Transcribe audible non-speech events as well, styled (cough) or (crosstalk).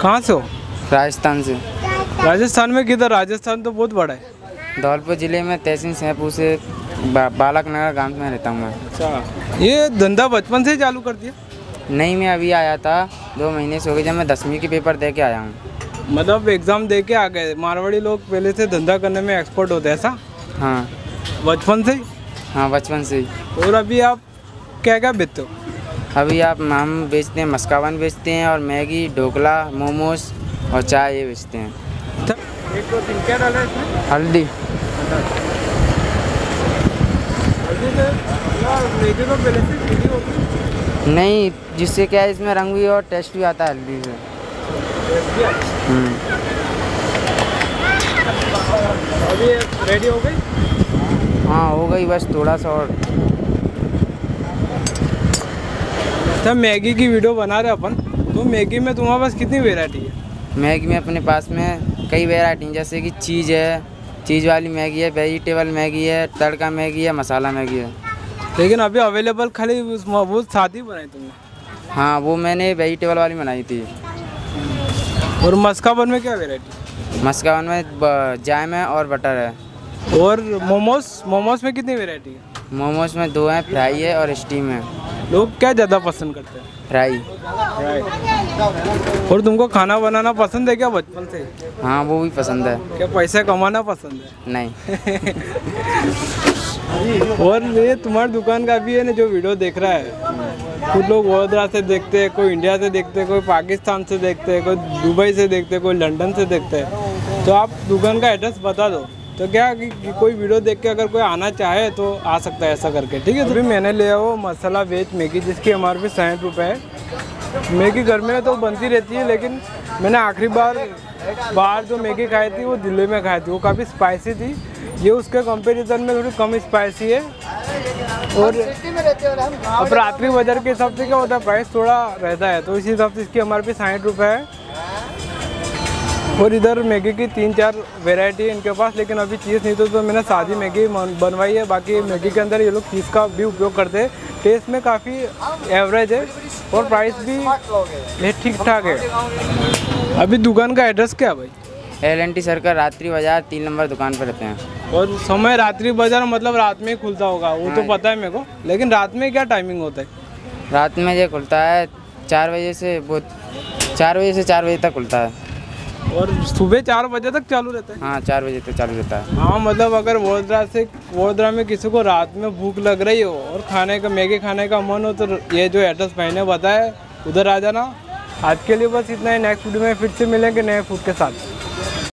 कहाँ से हो? राजस्थान से। राजस्थान में किधर? राजस्थान तो बहुत बड़ा है। धौलपुर ज़िले में तहसील सैदपुर से बा, बालक नगर गाँव में रहता हूँ मैं। अच्छा। ये धंधा बचपन से चालू कर दिया? नहीं मैं अभी आया था दो महीने से हो गए जब मैं दसवीं के पेपर दे के आया हूँ। मतलब एग्ज़ाम दे के आ गए। मारवाड़ी लोग पहले से धंधा करने में एक्सपर्ट होते ऐसा? हाँ। बचपन से ही? हाँ बचपन से ही। और अभी आप क्या क्या बेचते हो? अभी आप हम बेचते हैं मस्कावन बेचते हैं और मैगी ढोकला मोमोज और चाय ये बेचते हैं। एक दो तीन क्या डाला इसमें? हल्दी। नहीं जिससे क्या है इसमें रंग भी और टेस्ट भी आता है हल्दी से। हम्म। अभी रेडी हो गई? हाँ हो गई बस थोड़ा सा और। अच्छा मैगी की वीडियो बना रहे अपन। तो मैगी में तुम्हारे पास कितनी वेराइटी है? मैगी में अपने पास में कई वेराइटी जैसे कि चीज़ है चीज़ वाली मैगी है वेजिटेबल मैगी है तड़का मैगी है मसाला मैगी है। लेकिन अभी अवेलेबल खाली वो साथ ही बनाई तुमने। हाँ वो मैंने वेजिटेबल वाली बनाई थी। और मस्काबन में क्या वेराइटी मस्कावन में जैम है और बटर है। और मोमोज मोमोज में कितनी वेराइटी है? मोमोज में दो हैं फ्राई है और स्टीम है। लोग क्या ज़्यादा पसंद करते हैं? फ्राई और तुमको खाना बनाना पसंद है क्या बचपन से? हाँ वो भी पसंद है। क्या पैसे कमाना पसंद है? नहीं। (laughs) और ये तुम्हारी दुकान का भी है ना जो वीडियो देख रहा है? कुछ लोग वडोदरा से देखते हैं कोई इंडिया से देखते हैं कोई पाकिस्तान से देखते हैं कोई दुबई से देखते हैं कोई लंदन से देखते हैं। तो आप दुकान का एड्रेस बता दो। तो क्या कि, कि कोई वीडियो देख के अगर कोई आना चाहे तो आ सकता है ऐसा करके ठीक है तो अभी मैंने लिया वो मसाला वेज मैगी जिसकी एम आर पी साठ रुपये है। मैगी घर में तो बनती रहती है लेकिन मैंने आखिरी बार बाहर जो मैगी खाई थी वो दिल्ली में खाई थी। वो काफ़ी स्पाइसी थी। ये उसके कंपैरिजन में थोड़ी कम स्पाइसी है। और अब रात्रि बाज़ार के हिसाब से क्या होता है प्राइस थोड़ा रहता है। तो इसी हिसाब से इसकी एम आर पी साठ रुपये है। और इधर मैगी की तीन चार वैरायटी है इनके पास लेकिन अभी चीज़ नहीं तो, तो मैंने सादी मैगी बनवाई है। बाकी मैगी के अंदर ये लोग चीज़ का भी उपयोग करते हैं। टेस्ट में काफ़ी एवरेज है और प्राइस भी ये ठीक ठाक है। अभी दुकान का एड्रेस क्या है भाई? एल एन टी सर्कल रात्रि बाज़ार तीन नंबर दुकान पर रहते हैं। और समय रात्रि बाज़ार मतलब रात में ही खुलता होगा वो तो पता है मेरे को। लेकिन रात में क्या टाइमिंग होता है? रात में ये खुलता है चार बजे से वो चार बजे से चार बजे तक खुलता है। और सुबह चार बजे तक चालू रहता है। हाँ चार बजे तक चालू रहता है। हाँ मतलब अगर वडोदरा से वोदरा में किसी को रात में भूख लग रही हो और खाने का मैगी खाने का मन हो तो ये जो एड्रेस मैंने बताया उधर आ जाना। आज के लिए बस इतना ही। नेक्स्ट वीडियो में फिर से मिलेंगे नए फ़ूड के साथ।